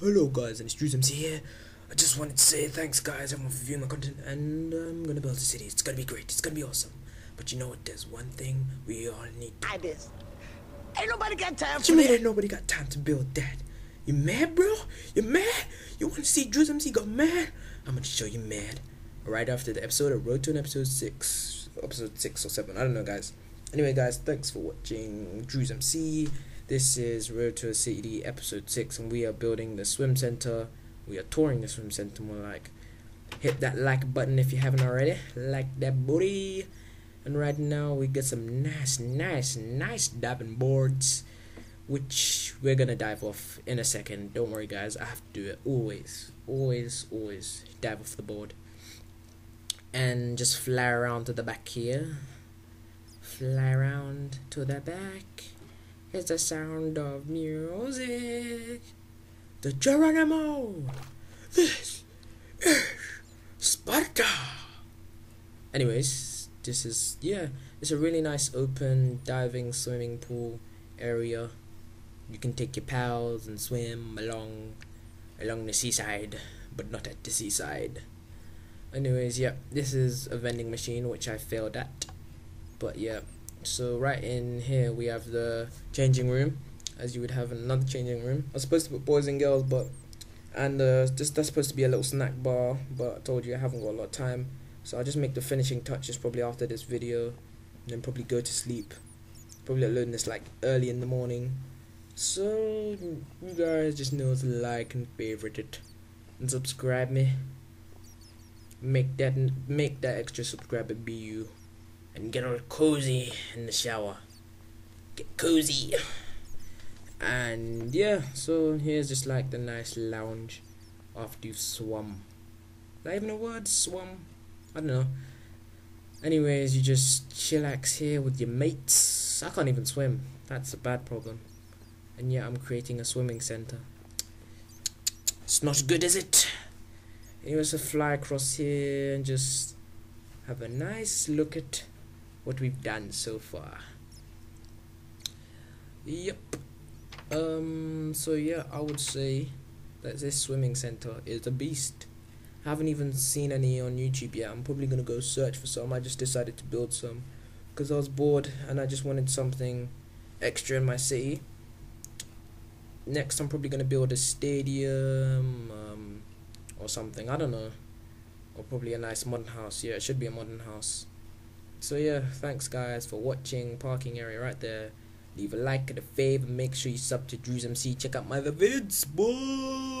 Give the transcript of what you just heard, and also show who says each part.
Speaker 1: Hello guys, and it's Drews MC here. I just wanted to say thanks guys everyone for viewing my content and uh, I'm gonna build a city. It's gonna be great, it's gonna be awesome. But you know what, there's one thing we all need to
Speaker 2: I this. Ain't nobody got time
Speaker 1: you mean ain't nobody got time to build that? You mad bro? You mad? You wanna see Drews MC go mad? I'm gonna show you mad. Right after the episode of Road to an episode six. Episode six or seven, I don't know guys. Anyway guys, thanks for watching Drews MC. This is Road to a City episode 6 and we are building the swim center. We are touring the swim center more like. Hit that like button if you haven't already. Like that booty. And right now we get some nice, nice, nice diving boards. Which we're gonna dive off in a second. Don't worry guys, I have to do it always. Always, always dive off the board. And just fly around to the back here. Fly around to the back. It's the sound of music. The Geronimo. This is Sparta. Anyways, this is yeah, it's a really nice open diving swimming pool area. You can take your pals and swim along along the seaside, but not at the seaside. Anyways, yeah, this is a vending machine which I failed at. But yeah, so right in here we have the changing room, as you would have in another changing room. I was supposed to put boys and girls, but and uh, this that's supposed to be a little snack bar, but I told you I haven't got a lot of time, so I'll just make the finishing touches probably after this video, and then probably go to sleep. Probably uploading this like early in the morning, so you guys just know to like and favorite it, and subscribe me. Make that make that extra subscriber be you and get all cozy in the shower. Get cozy. And yeah, so here's just like the nice lounge after you've swum. Is that even a word? Swum? I don't know. Anyways, you just chillax here with your mates. I can't even swim. That's a bad problem. And yeah, I'm creating a swimming center. It's not good, is it? Anyways, to fly across here and just have a nice look at what we've done so far. Yep. Um. So yeah, I would say that this swimming center is a beast. I haven't even seen any on YouTube yet. I'm probably gonna go search for some. I just decided to build some because I was bored and I just wanted something extra in my city. Next, I'm probably gonna build a stadium um, or something. I don't know. Or probably a nice modern house. Yeah, it should be a modern house. So yeah, thanks guys for watching. Parking area right there. Leave a like and a favor. make sure you sub to Drews MC. Check out my other vids. Bye.